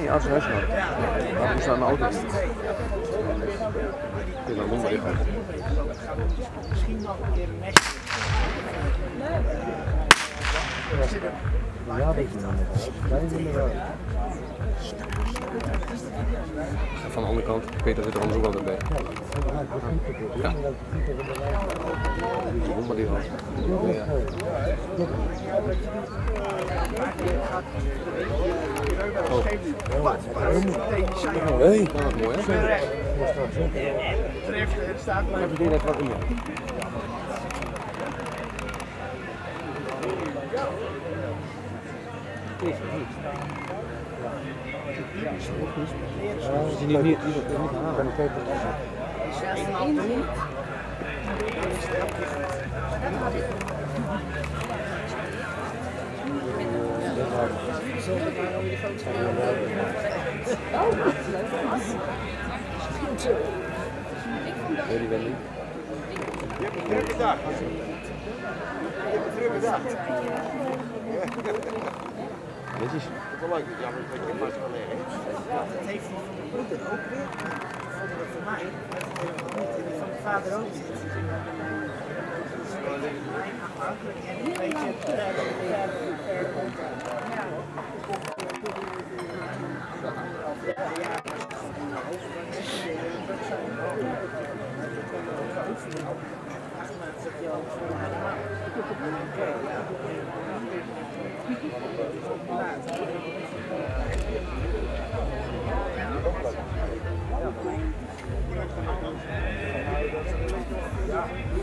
Nee, als huis nog. Dat moest aan de auto. Ik mond dicht. Misschien nog een keer een mesje. Ja, je nog niet. Wij willen van de andere kant, Peter zit er anders ook altijd bij. Ja. Maar die had. Ja. Oh. Hey, dat mooi hè? Wat in. Die niet, niet, niet halen. Wil die wel niet? Je hebt drukke dag. Is. Dat is wel leuk. Jammer dat je pas kan leggen. Dat heeft van de broeder ook weer. Vonden we voor mij. Heeft van de vader ook niet. Mijn afhankelijk en een beetje per per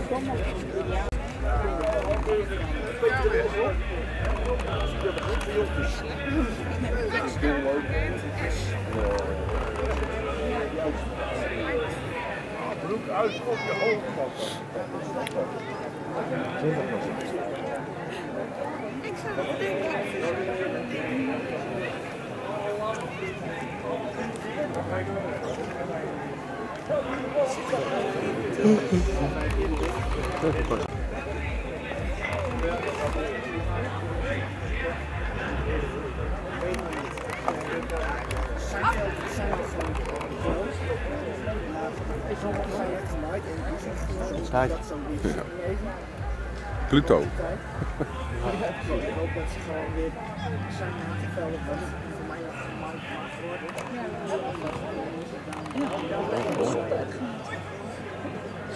Broek uit op je hoofd, man. Staat. Pluto. Ik hoop dat ze gewoon weer zijn. Voor mij worden.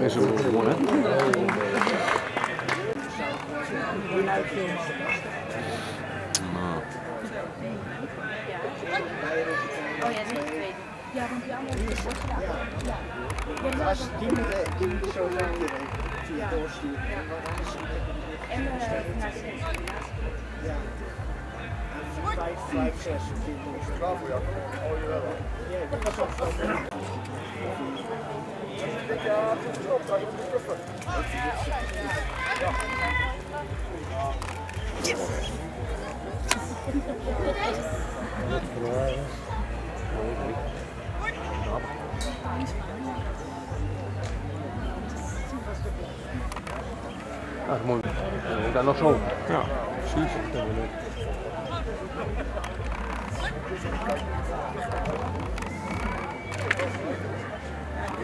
Is zo mooi hè? Oh ja, die twee. Ja, want die allemaal is gedaan. Ja. Ja, Als die moeten zo zijn via doorsturen. En naar. Ja. Vijf, vijf, zes, tien doorsturen. Ja, dat was ook zo. Ah, is mooi. En dan nog zo. Ja, precies. Wat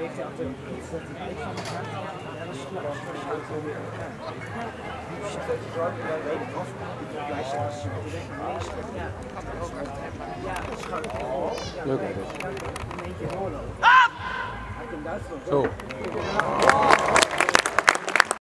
Hij, er dat hij uit van elkaar. En dat is goed als we zo weer elkaar. weet ik of. Wij zijn als direct naar links. Ja, had ik ook uit hebben. Ja, schoon. Leuk hè, dit. In één keer oorlog. Uit in Duitsland. Zo.